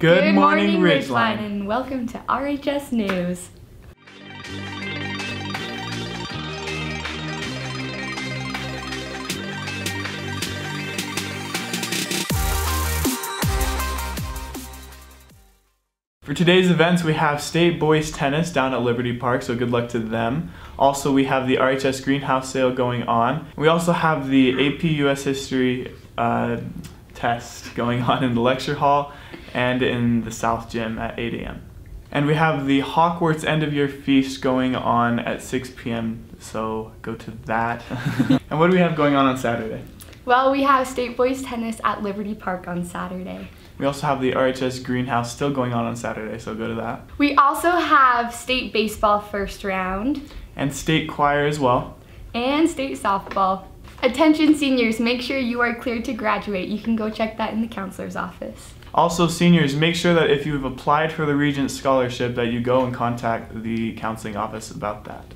Good, morning, Ridgeline. and welcome to RHS News. For today's events, we have state boys tennis down at Liberty Park, so good luck to them. Also, we have the RHS greenhouse sale going on. We also have the AP US History uh, test going on in the lecture hall and in the South Gym at 8 a.m. And we have the Hogwarts end of year feast going on at 6 p.m., so go to that. and what do we have going on on Saturday? Well, we have state boys tennis at Liberty Park on Saturday. We also have the RHS greenhouse still going on on Saturday, so go to that. We also have state baseball first round And state choir as well. and state softball. Attention seniors, make sure you are cleared to graduate. You can go check that in the counselor's office. Also, seniors, make sure that if you've applied for the Regent Scholarship that you go and contact the counseling office about that.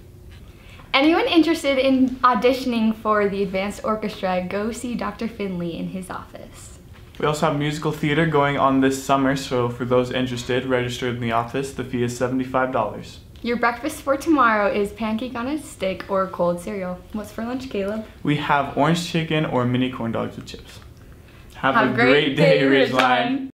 Anyone interested in auditioning for the advanced orchestra, go see Dr. Finley in his office. We also have musical theater going on this summer, so for those interested, register in the office. The fee is $75. Your breakfast for tomorrow is pancake on a stick or cold cereal. What's for lunch, Caleb? We have orange chicken or mini corn dogs with chips. Have, Have a great day, Ridgeline.